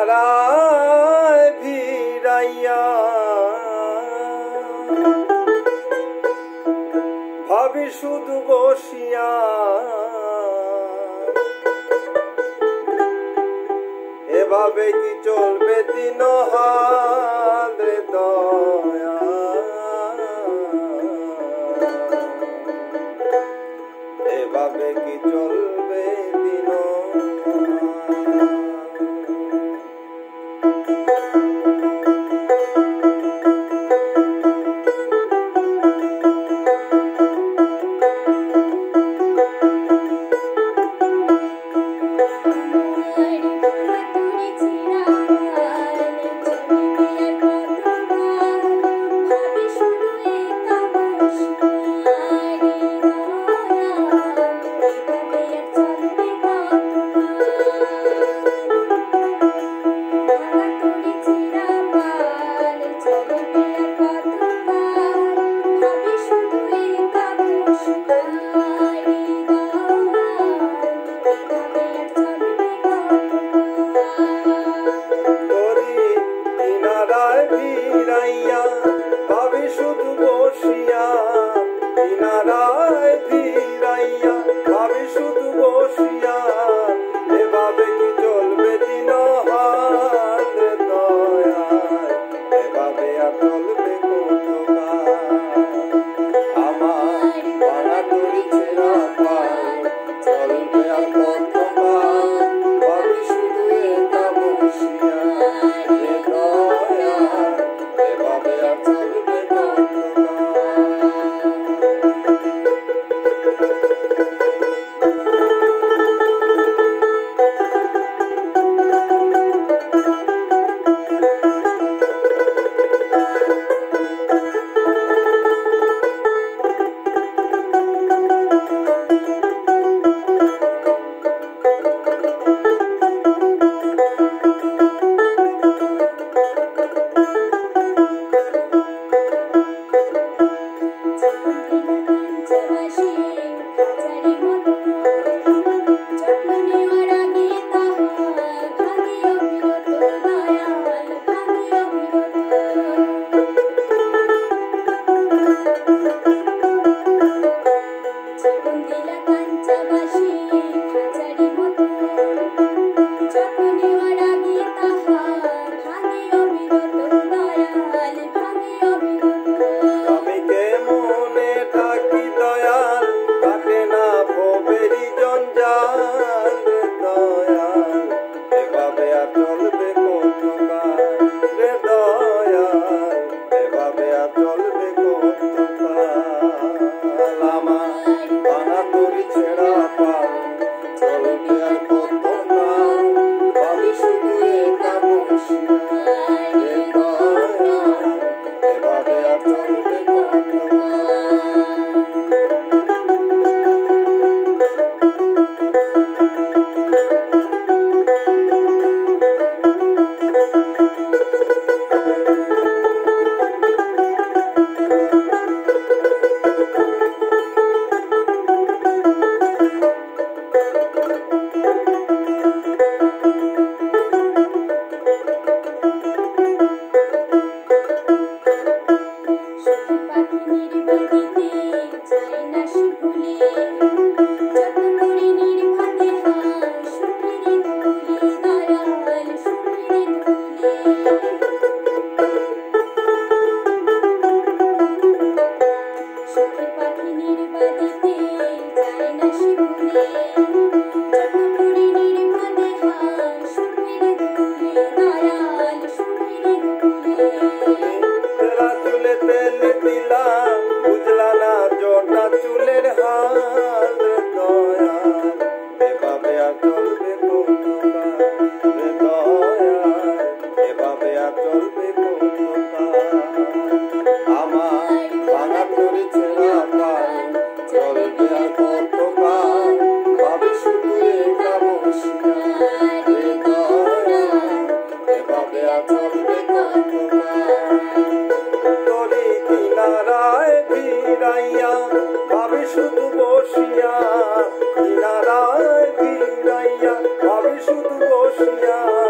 তারায় ভিড়াইয়া। ভাবি শুধু বসিয়া। এভাবে কি চলবে দিন হাদ্রে দয়া। এভাবে কি চলবে দিন এভাবে বসিয়া